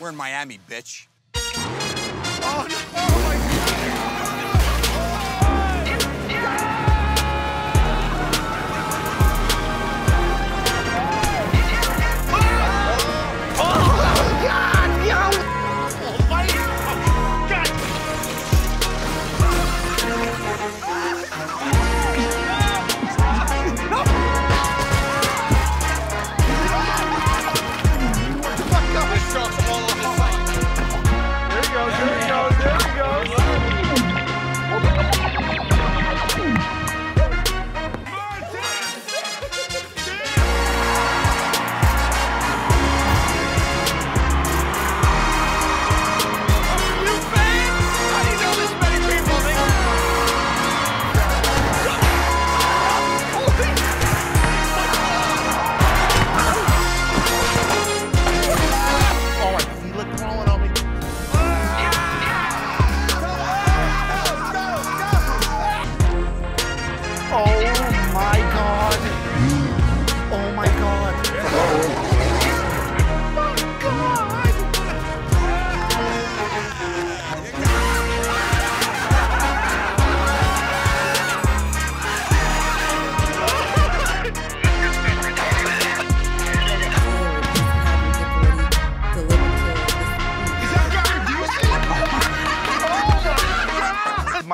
We're in Miami, bitch.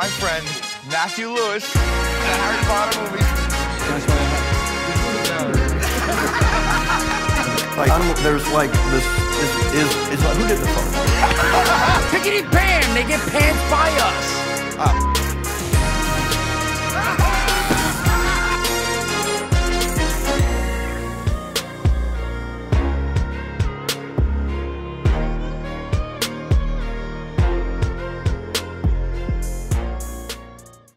My friend Matthew Lewis, the Harry Potter movie. Like, I don't, there's like this, is, is, is, who did the phone? Pickety bam, they get pants by us. Ah,